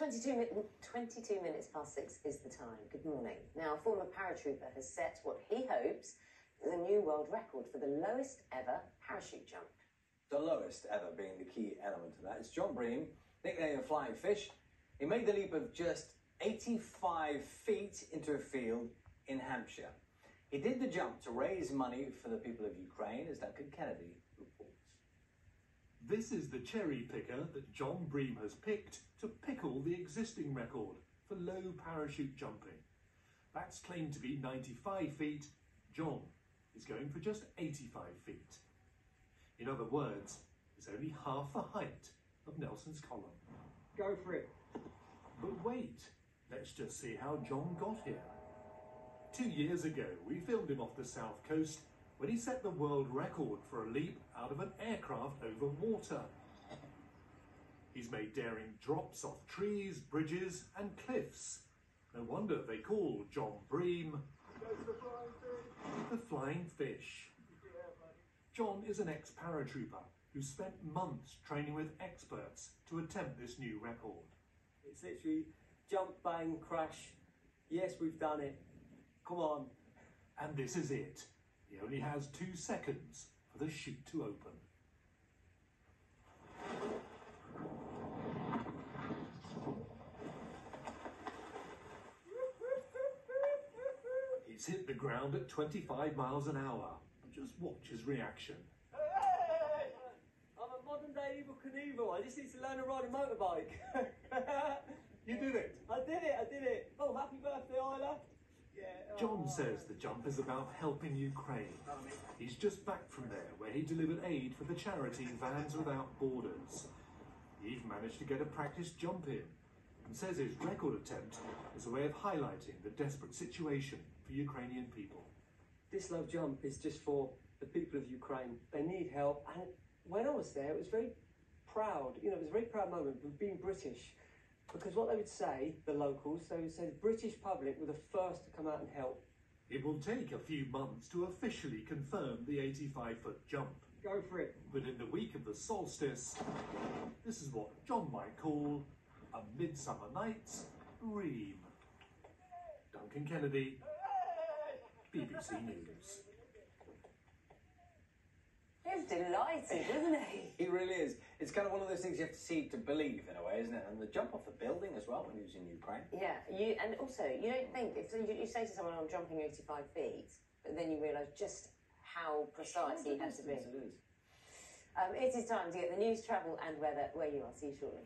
22, 22 minutes past six is the time. Good morning. Now, a former paratrooper has set what he hopes is a new world record for the lowest ever parachute jump. The lowest ever being the key element of that. It's John Bream, nicknamed Flying Fish. He made the leap of just 85 feet into a field in Hampshire. He did the jump to raise money for the people of Ukraine, as Duncan Kennedy. This is the cherry picker that John Bream has picked to pickle the existing record for low parachute jumping. That's claimed to be 95 feet. John is going for just 85 feet. In other words, it's only half the height of Nelson's column. Go for it. But wait, let's just see how John got here. Two years ago, we filmed him off the south coast when he set the world record for a leap out of an aircraft over water. He's made daring drops off trees, bridges, and cliffs. No wonder they call John Bream the Flying Fish. John is an ex paratrooper who spent months training with experts to attempt this new record. It's literally jump, bang, crash. Yes, we've done it. Come on. And this is it. He only has two seconds for the chute to open. He's hit the ground at 25 miles an hour. Just watch his reaction. Hey! I'm a modern day Evel Knievel. I just need to learn to ride a motorbike. You did it! I did it, I did it. Oh, happy birthday, Isla. John oh. says the jump is about helping Ukraine. Oh, He's just back from there where he delivered aid for the charity Vans Without Borders. He even managed to get a practice jump in and says his record attempt is a way of highlighting the desperate situation for Ukrainian people. This low jump is just for the people of Ukraine. They need help. And when I was there, it was very proud. You know, it was a very proud moment of being British. Because what they would say, the locals, they would say the British public were the first to come out and help. It will take a few months to officially confirm the 85 foot jump. Go for it. But in the week of the solstice, this is what John might call a Midsummer Night's Dream. Duncan Kennedy, BBC News. Delighted, isn't he? He really is. It's kind of one of those things you have to see to believe in a way, isn't it? And the jump off the building as well when he was in Ukraine. Yeah, you and also you don't think if you, you say to someone, "I'm jumping 85 feet," but then you realise just how precise he has to be. Um, it is time to get the news, travel, and weather where you are. See you shortly.